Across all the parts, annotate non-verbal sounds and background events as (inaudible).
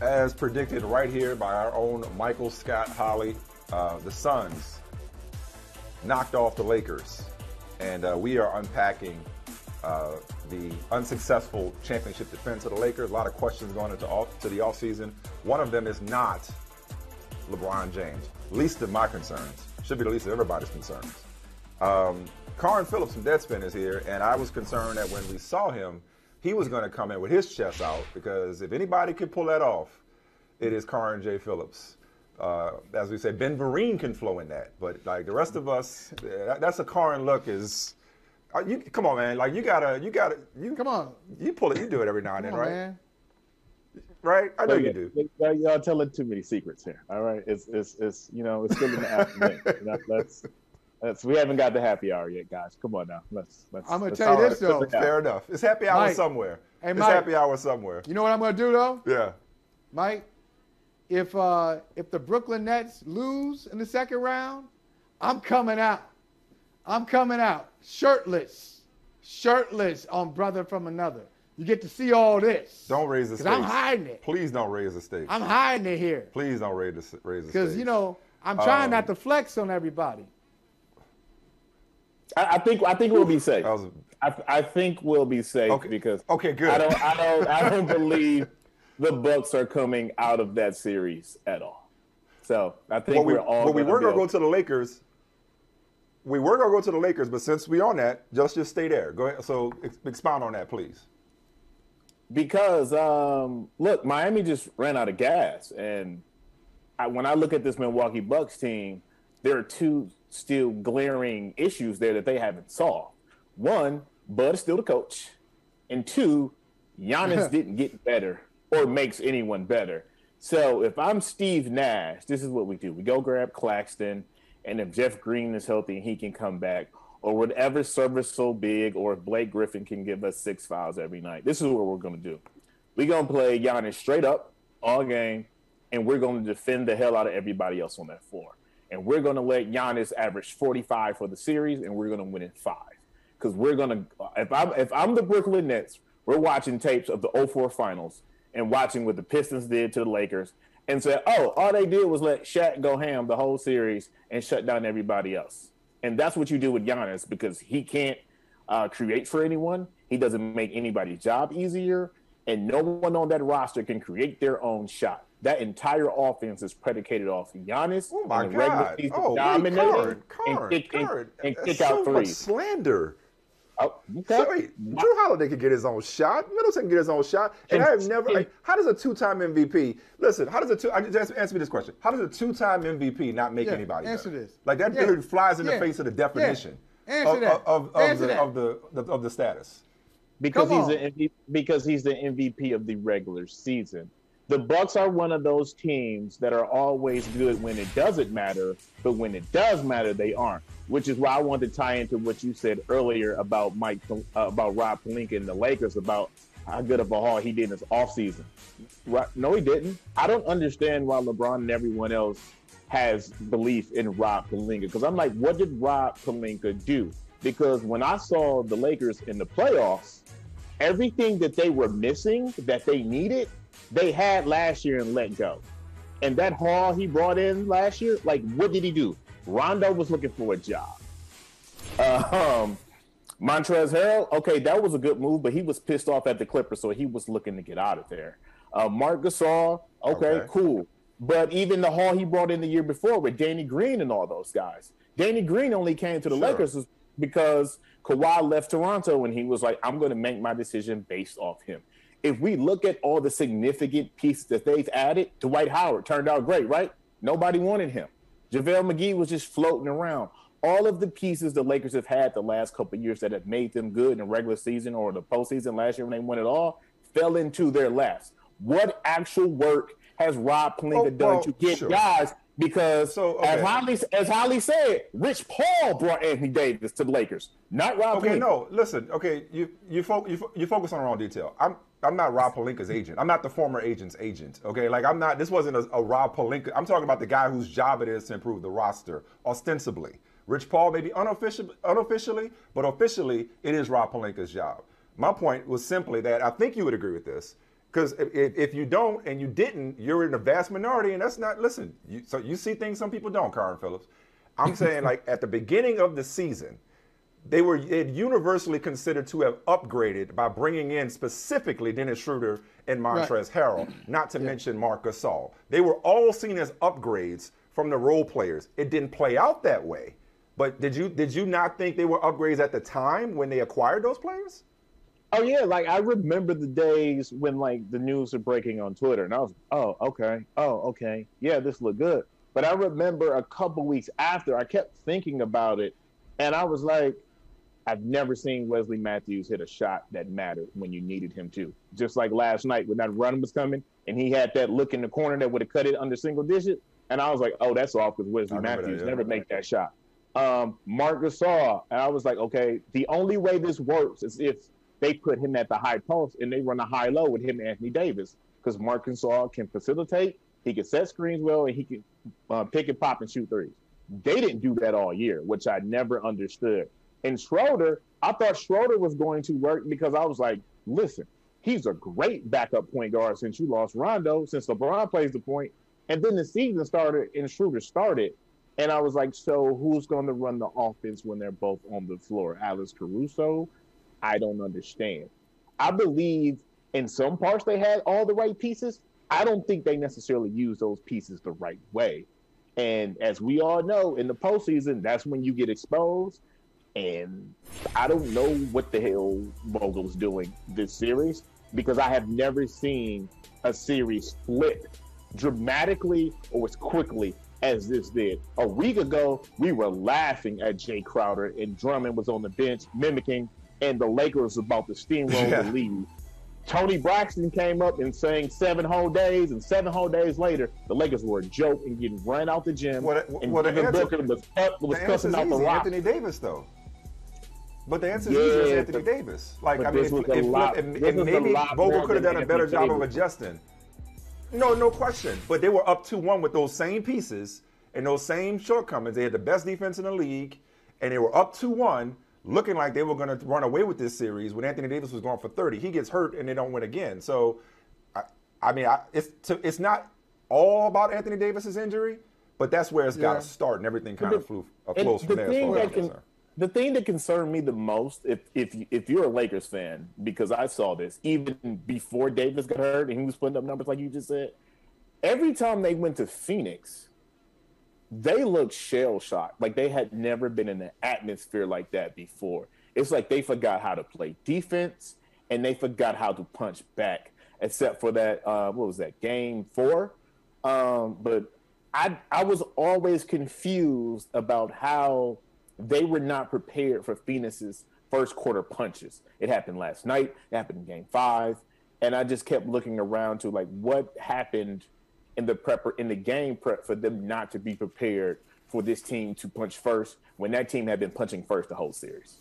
As predicted right here by our own Michael Scott Holley, uh, the Suns knocked off the Lakers. And uh, we are unpacking uh, the unsuccessful championship defense of the Lakers. A lot of questions going into off, to the offseason. One of them is not LeBron James, least of my concerns. Should be the least of everybody's concerns. Um, Carron Phillips from Deadspin is here, and I was concerned that when we saw him, he was going to come in with his chest out because if anybody could pull that off, it is Carron J. Phillips. Uh, as we say, Ben Vereen can flow in that, but like the rest of us, that, that's a Carron look. Is uh, you come on, man? Like you gotta, you gotta, you come on. You pull it. You do it every now and then, on, right? Man. Right? I know you do. Y'all telling too many secrets here. All right, it's it's it's you know it's still in the afternoon. let's (laughs) let's we haven't got the happy hour yet, guys. Come on now, let's let's. I'm gonna let's, tell you this though. Fair enough. It's happy hour Mike, somewhere. Hey, it's Mike, happy hour somewhere. You know what I'm gonna do though? Yeah. Mike, if uh, if the Brooklyn Nets lose in the second round, I'm coming out. I'm coming out shirtless, shirtless on Brother from Another. You get to see all this. Don't raise the stakes. I'm hiding it. Please don't raise the stakes. I'm hiding it here. Please don't raise the raise the stakes. Because you know I'm trying Um, not to flex on everybody. I, I think I think we'll be safe. Was I, I think we'll be safe Okay. because okay. Good. I don't I don't I don't (laughs) believe the Bucks are coming out of that series at all. So I think well, we, we're all. well, we gonna were going to go to the Lakers. We were going to go to the Lakers, but since we on that, just just stay there. Go ahead. So ex- expound on that, please. because um, look, Miami just ran out of gas, and I, when I look at this Milwaukee Bucks team, there are two still glaring issues there that they haven't solved. One, Bud is still the coach, and two, Giannis (laughs) didn't get better or makes anyone better. So if I'm Steve Nash, this is what we do: we go grab Claxton, and if Jeff Green is healthy and he can come back, or whatever service so big, or if Blake Griffin can give us six fouls every night. This is what we're going to do. We're going to play Giannis straight up all game, and we're going to defend the hell out of everybody else on that floor. And we're going to let Giannis average 45 for the series, and we're going to win in five. Because we're going to, if I'm, if I'm the Brooklyn Nets, we're watching tapes of the 04 finals and watching what the Pistons did to the Lakers and said, oh, all they did was let Shaq go ham the whole series and shut down everybody else. And that's what you do with Giannis because he can't uh, create for anyone. He doesn't make anybody's job easier. And no one on that roster can create their own shot. That entire offense is predicated off Giannis Oh my in the God! season Oh, wait, dominating Carron, Carron, and kick, and- and That's kick so out much threes. slander. Oh, okay. So wait, Jrue Holiday can get his own shot. Middleton can get his own shot. And I have never. Like, how does a two-time MVP? Listen, how does a two? I just answer me this question. How does a two-time MVP not make Yeah, anybody? answer better? this. Like that Yeah, dude flies in yeah, the face of the definition Answer of, that. of, of, Answer the, that. of the of the of the status. because Come he's on. the MVP, because he's the MVP of the regular season. The Bucks are one of those teams that are always good when it doesn't matter, but when it does matter, they aren't. Which is why I wanted to tie into what you said earlier about Mike uh, about Rob Pelinka and the Lakers about how good of a haul he did in his offseason. Right? No, he didn't. I don't understand why LeBron and everyone else has belief in Rob Pelinka because I'm like, what did Rob Pelinka do? Because when I saw the Lakers in the playoffs, everything that they were missing that they needed, they had last year and let go. And that haul he brought in last year, like, what did he do? Rondo was looking for a job. Uh, um, Montrezl Harrell, okay, that was a good move, but he was pissed off at the Clippers, so he was looking to get out of there. Uh, Marc Gasol, okay, Okay. cool. But even the haul he brought in the year before with Danny Green and all those guys, Danny Green only came to the Sure. Lakers because Kawhi left Toronto and he was like, I'm going to make my decision based off him. If we look at all the significant pieces that they've added, Dwight Howard turned out great, right? Nobody wanted him. JaVale McGee was just floating around. All of the pieces the Lakers have had the last couple of years that have made them good in the regular season or the postseason last year when they won it all fell into their laps. What actual work has Rob Pelinka Oh, done well, to get sure. guys? Because So, as. Holley as Holley said, Rich Paul brought Anthony Davis to the Lakers, not Rob Okay, no, listen. Okay, you you, fo- you fo- you focus on the wrong detail. I'm I'm not Rob Pelinka's agent. I'm not the former agent's agent. Okay, like I'm not. This wasn't a, a Rob Pelinka. I'm talking about the guy whose job it is to improve the roster, ostensibly. Rich Paul, maybe unofficially, unofficially, but officially, it is Rob Pelinka's job. My point was simply that I think you would agree with this. Because if, if, you don't and you didn't, you're in a vast minority, and that's not. Listen, you, so you see things some people don't, Carron Phillips. I'm (laughs) saying like at the beginning of the season, they were universally considered to have upgraded by bringing in specifically Dennis Schroeder and Montrezl right. Harrell, not to yeah. mention Marc Gasol. They were all seen as upgrades from the role players. It didn't play out that way. But did you did you not think they were upgrades at the time when they acquired those players? Oh yeah, like I remember the days when like the news were breaking on Twitter, and I was, oh okay, oh okay, yeah, this looked good. But I remember a couple weeks after, I kept thinking about it, and I was like, I've never seen Wesley Matthews hit a shot that mattered when you needed him to. Just like last night when that run was coming and he had that look in the corner that would have cut it under single digit. And I was like, oh, that's off because Wesley Matthews that, yeah. never make that shot. Um, Marc Gasol, and I was like, okay, the only way this works is if they put him at the high post and they run a high low with him Anthony Davis because Gasol can facilitate, he can set screens well, and he can uh, pick and pop and shoot threes. They didn't do that all year, which I never understood. And Schroeder, I thought Schroeder was going to work because I was like, listen, he's a great backup point guard since you lost Rondo, since LeBron plays the point. And then the season started and Schroeder started. And I was like, so who's going to run the offense when they're both on the floor? Alex Caruso? I don't understand. I believe in some parts they had all the right pieces. I don't think they necessarily use those pieces the right way. And as we all know, in the postseason, that's when you get exposed. And I don't know what the hell Vogel's doing this series because I have never seen a series flip dramatically or as quickly as this did. A week ago, we were laughing at Jae Crowder and Drummond was on the bench mimicking, and the Lakers about to steamroll yeah. the lead. Toni Braxton came up and sang seven whole days, and seven whole days later, the Lakers were a joke and getting run out the gym. What, what, and what Devin Booker was, up, was cussing out the rock. Anthony Davis, though. But the answer is yeah, Anthony Davis. Like I mean, if, if, lot, if, if maybe Vogel could have done a better job Davis. of adjusting. No, no question. But they were up two one with those same pieces and those same shortcomings. They had the best defense in the league, and they were up two one, looking like they were going to run away with this series. When Anthony Davis was going for thirty, he gets hurt and they don't win again. So, I, I mean, I, it's to, it's not all about Anthony Davis's injury, but that's where it's yeah. got to start, and everything kind of flew, uh, flows from there. Thing that can, the thing that concerned me the most, if if if you're a Lakers fan, because I saw this even before Davis got hurt and he was putting up numbers like you just said. Every time they went to Phoenix, they looked shell shocked, like they had never been in an atmosphere like that before. It's like they forgot how to play defense and they forgot how to punch back, except for that. Uh, what was that game four? Um, but I I was always confused about how they were not prepared for Phoenix's first quarter punches. It happened last night. It happened in game five. And I just kept looking around to like what happened in the prep in the game prep for them not to be prepared for this team to punch first when that team had been punching first the whole series.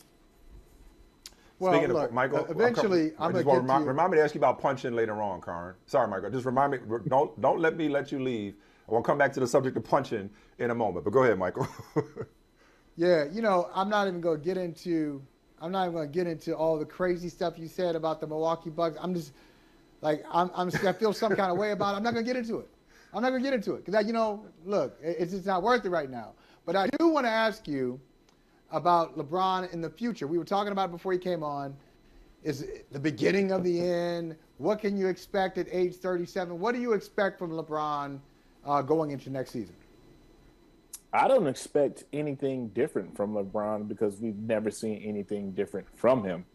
Well, Speaking look, of Michael, uh, eventually I'm, I'm going to remind, remind, me to ask you about punching later on, Carron. Sorry, Michael. Just remind me. Don't don't let me let you leave. I want to come back to the subject of punching in a moment. But go ahead, Michael. (laughs) Yeah, you know, I'm not even going to get into. I'm not even going to get into all the crazy stuff you said about the Milwaukee Bucks. I'm just like I'm. I'm I feel some kind of way about it. I'm not going to get into it. I'm not going to get into it because you know, look, it's just not worth it right now. But I do want to ask you about LeBron in the future. We were talking about before he came on. Is the beginning of the end? What can you expect at age 37? What do you expect from LeBron uh, going into next season? I don't expect anything different from LeBron because we've never seen anything different from him.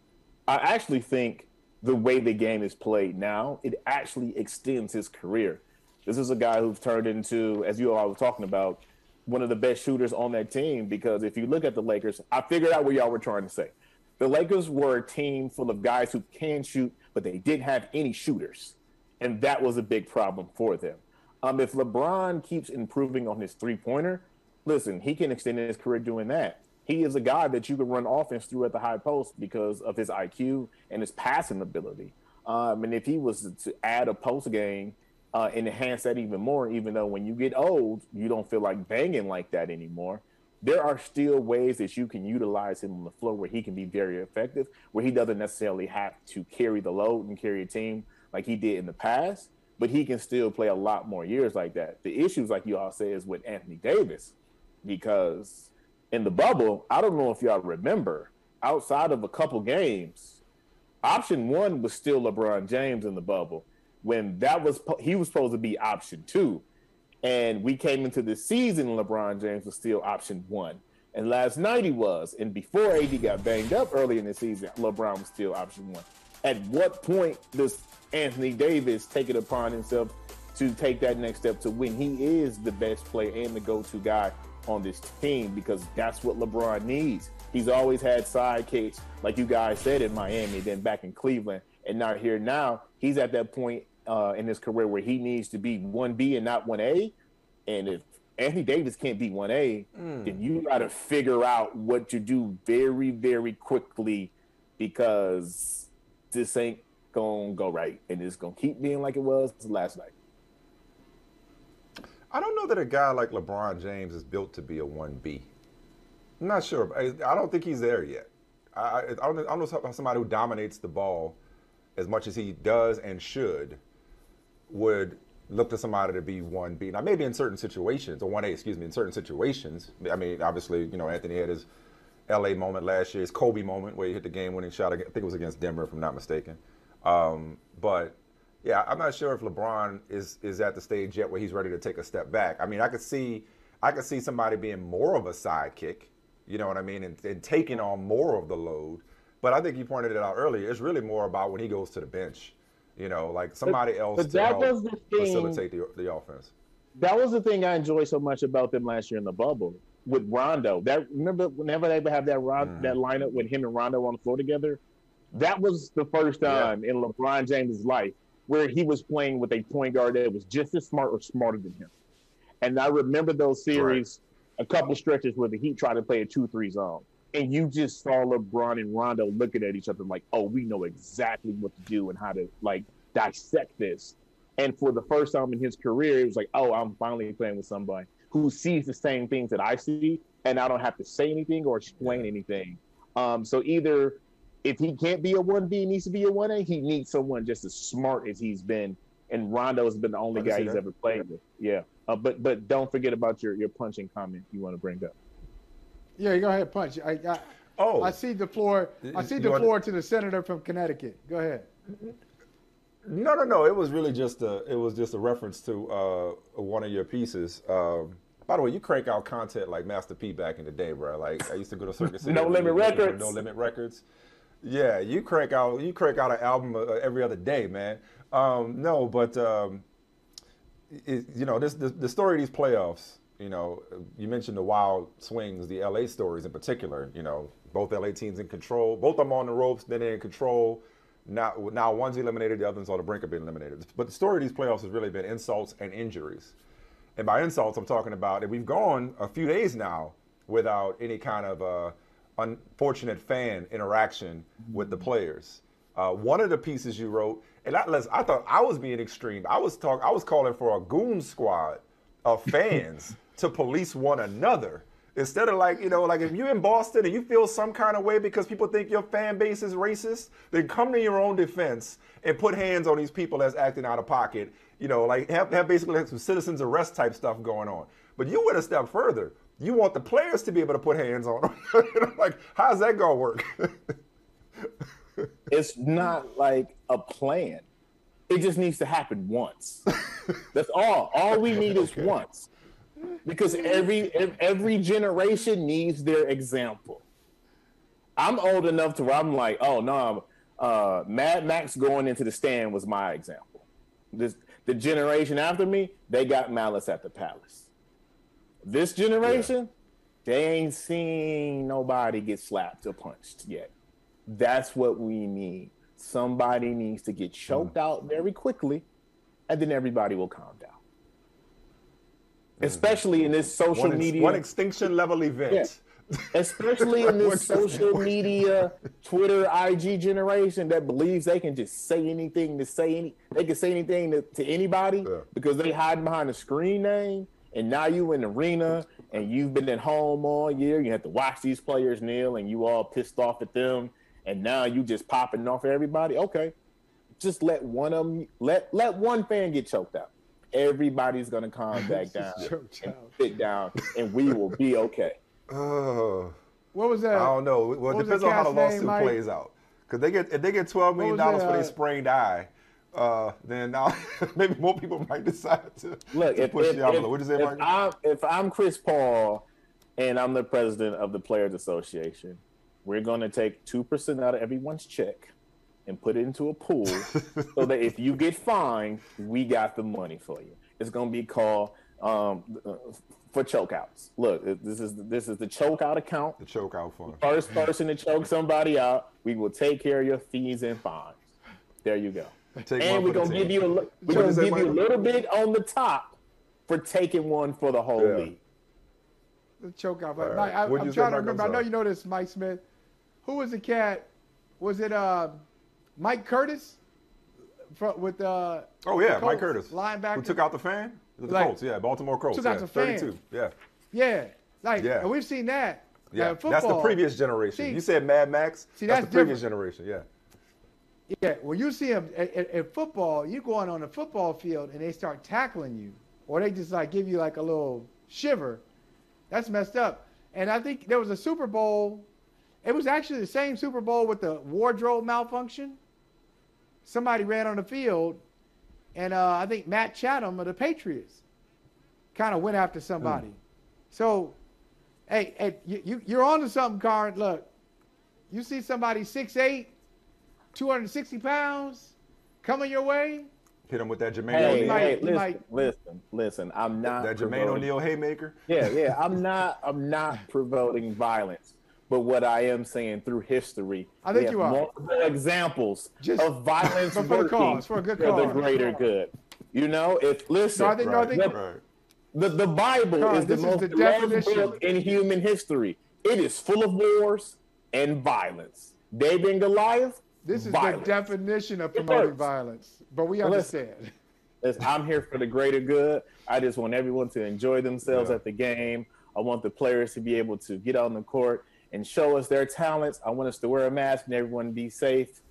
I actually think the way the game is played now, it actually extends his career. This is a guy who's turned into, as you all were talking about, one of the best shooters on that team. Because if you look at the Lakers, I figured out what y'all were trying to say. The Lakers were a team full of guys who can shoot, but they didn't have any shooters. And that was a big problem for them. Um, if LeBron keeps improving on his three pointer, listen, he can extend his career doing that. He is a guy that you can run offense through at the high post because of his IQ and his passing ability. Um, and if he was to add a post game uh, enhance that even more, even though when you get old, you don't feel like banging like that anymore, there are still ways that you can utilize him on the floor where he can be very effective, where he doesn't necessarily have to carry the load and carry a team like he did in the past, but he can still play a lot more years like that. The issues, like you all say, is with Anthony Davis, because in the bubble, I don't know if y'all remember, outside of a couple games, option one was still LeBron James in the bubble. When that was he was supposed to be option two. And we came into the season, LeBron James was still option one. And last night he was. And before AD got banged up early in the season, LeBron was still option one. At what point does Anthony Davis take it upon himself to take that next step to when he is the best player and the go-to guy on this team? Because that's what LeBron needs. He's always had sidekicks, like you guys said in Miami, then back in Cleveland, and not here now. He's at that point uh, in his career where he needs to be one B and not one A. And if Anthony Davis can't be one A, mm. then you got to figure out what to do very, very quickly because this ain't gonna go right, and it's gonna keep being like it was last night. I don't know that a guy like LeBron James is built to be a one B. I'm not sure. I, I don't think he's there yet. I, I, don't, I don't know somebody who dominates the ball as much as he does and should would look to somebody to be one B. Now, maybe in certain situations, or one A, excuse me, in certain situations. I mean, obviously, you know, Anthony had his LA moment last year, his Kobe moment where he hit the game winning shot. I think it was against Denver, if I'm not mistaken. Um, but yeah, I'm not sure if LeBron is is at the stage yet where he's ready to take a step back. I mean, I could see I could see somebody being more of a sidekick, you know what I mean, and, and taking on more of the load. But I think you pointed it out earlier. It's really more about when he goes to the bench, you know, like somebody but, else but to help facilitate the, the offense. That was the thing I enjoyed so much about them last year in the bubble with Rondo. That remember whenever they would have that mm-hmm. that lineup with him and Rondo on the floor together, that was the first time yeah. in LeBron James' life where he was playing with a point guard that was just as smart or smarter than him. And I remember those series, right. a couple stretches where the Heat tried to play a two-three zone, and you just saw LeBron and Rondo looking at each other like, "Oh, we know exactly what to do and how to like dissect this." And for the first time in his career, it was like, "Oh, I'm finally playing with somebody who sees the same things that I see, and I don't have to say anything or explain anything." Um, so either if he can't be a one B, needs to be a one A. He needs someone just as smart as he's been. And Rondo has been the only guy he's that. ever played with. Yeah, uh, but but don't forget about your your punching comment you want to bring up. Yeah, go ahead, punch. I, I oh, I see the floor. I see the floor to the senator from Connecticut. Go ahead. No, no, no. It was really just a it was just a reference to uh, one of your pieces. Um, by the way, you crank out content like Master P back in the day, bro. Like I used to go to Circus. City. (laughs) no Limit Records. No Limit Records. Yeah, you crank out you crank out an album uh, every other day, man. Um, no, but um, it, you know this the, the, story of these playoffs. You know, you mentioned the wild swings, the LA stories in particular. You know, both LA teams in control, both of them on the ropes, then they're in control. Now, now one's eliminated, the other's on the brink of being eliminated. But the story of these playoffs has really been insults and injuries. And by insults, I'm talking about that we've gone a few days now without any kind of uh, unfortunate fan interaction with the players. Uh, one of the pieces you wrote, and I, I thought I was being extreme. I was talk, I was calling for a goon squad of (laughs) fans to police one another instead of like you know like if you're in Boston and you feel some kind of way because people think your fan base is racist, then come to your own defense and put hands on these people that's acting out of pocket. You know, like have, have basically like some citizens arrest type stuff going on. But you went a step further. You want the players to be able to put hands on them. (laughs) like, how's that gonna work? (laughs) it's not like a plan. It just needs to happen once. That's all. All we need is (laughs) okay. once. Because every every generation needs their example. I'm old enough to where I'm like, oh no, uh, Mad Max going into the stand was my example. This the generation after me, they got Malice at the Palace. This generation, yeah. they ain't seen nobody get slapped or punched yet. That's what we need. Somebody needs to get choked mm. out very quickly, and then everybody will calm down. Mm. Especially in this social one media. One extinction level event. Yeah. Especially in (laughs) this social media, Twitter, IG generation that believes they can just say anything to say any, they can say anything to, to anybody yeah. because they hide behind a screen name and now you in the arena and you've been at home all year. You have to watch these players kneel, and you all pissed off at them, and now you just popping off at everybody. Okay, just let one of them let let one fan get choked out. Everybody's gonna calm (laughs) back down and sit down, and we will be okay. Oh, What was that? I don't know. Well, what it depends on how the cat's name, lawsuit plays out. Because they get if they get twelve million dollars for their sprained eye, uh, then now (laughs) maybe more people might decide to, Look, to if, push if, the envelope. if- What you if I'm if I'm Chris Paul and I'm the president of the Players Association, we're going to take two percent out of everyone's check and put it into a pool, so that if you get fined, we got the money for you. It's going to be called um, uh, for chokeouts. Look, this is this is the chokeout account. the choke out fund. First person to choke somebody out, we will take care of your fees and fines. There you go. Take and we're gonna give you a li- we're gonna give you a little bit on the top for taking one for the whole Yeah. league. the choke out. But All Mike. I, I'm trying to remember. I know you know this, Mike Smith. Who was the cat? Was it uh, Mike Curtis? From, with uh, Oh yeah, the Mike Colts Curtis, linebacker. who took out the fan. The Like- Colts, yeah, Baltimore Colts. Took yeah, out the fan. 32. Yeah, Yeah, like Yeah. and we've seen that. yeah. Now, That's the previous generation. See- you said Mad Max. See, that's, that's the previous generation. Yeah. Yeah, when you see them at football, you going on the football field and they start tackling you, or they just like give you like a little shiver. That's messed up. And I think there was a Super Bowl. It was actually the same Super Bowl with the wardrobe malfunction. Somebody ran on the field, and uh, I think Matt Chatham of the Patriots kind of went after somebody. So, hey, hey, you, you you're on to something, Card. Look, you see somebody six eight. 260 pounds coming your way. Hit him with that Jermaine Hey, O'Neal. hey, listen, might- listen, listen. I'm not that Jermaine promoting- O'Neal haymaker. Yeah, yeah. I'm not. I'm not promoting violence. But what I am saying through history, I think we have you are. multiple examples Just- of violence for the working cause, for a good the cause. greater good. You know, if listen, No, I think- no, I think- right. the, the Bible Carl, is the this is most the loved book in human history. It is full of wars and violence. David and Goliath. This is violence. the definition of promoting violence. But we Listen. understand. Listen, I'm here for the greater good. I just want everyone to enjoy themselves Yeah. at the game. I want the players to be able to get on the court and show us their talents. I want us to wear a mask and everyone be safe.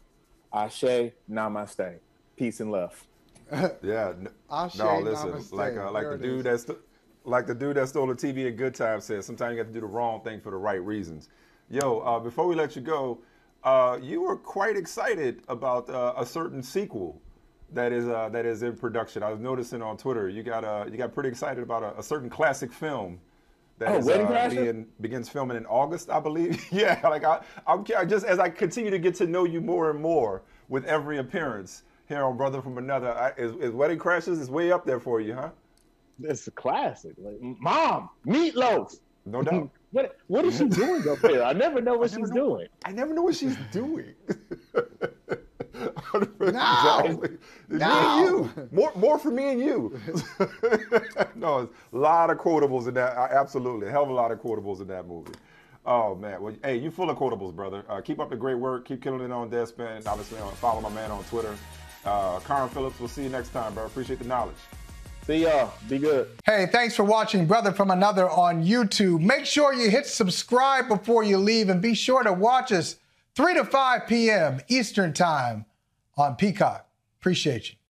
Ashe, namaste. Peace and love. (laughs) Yeah. n- Ashe, no, listen. namaste. Like uh, like There the dude is. that's st- like the dude that stole the TV at Good Time said. Sometimes you have to do the wrong thing for the right reasons. Yo, uh, before we let you go, uh, you were quite excited about uh, a certain sequel that is uh, that is in production. I was noticing on Twitter you got uh, you got pretty excited about a, a certain classic film. That Oh, is, Wedding uh, being- begins filming in August, I believe. (laughs) yeah, like I, I'm just as I continue to get to know you more and more with every appearance here on Brother from Another, I, is, is Wedding Crashers is way up there for you, huh? It's a classic. Like, Mom, meatloaf. No doubt. (laughs) What what is she doing up there? I never know (laughs) what she's know. doing. I never know what she's doing. No. Exactly. No. Me and you. More, more for me and you. (laughs) no, a lot of quotables in that. Absolutely, a hell of a lot of quotables in that movie. Oh man, well, hey, you full of quotables, brother. Uh, keep up the great work. Keep killing it on Deadspin. Obviously, uh, follow my man on Twitter. Uh, Carron Phillips. We'll see you next time, bro. Appreciate the knowledge. See y'all. Be good. Hey, thanks for watching Brother from Another on YouTube. Make sure you hit subscribe before you leave and be sure to watch us 3 to 5 p.m. Eastern Time on Peacock. Appreciate you.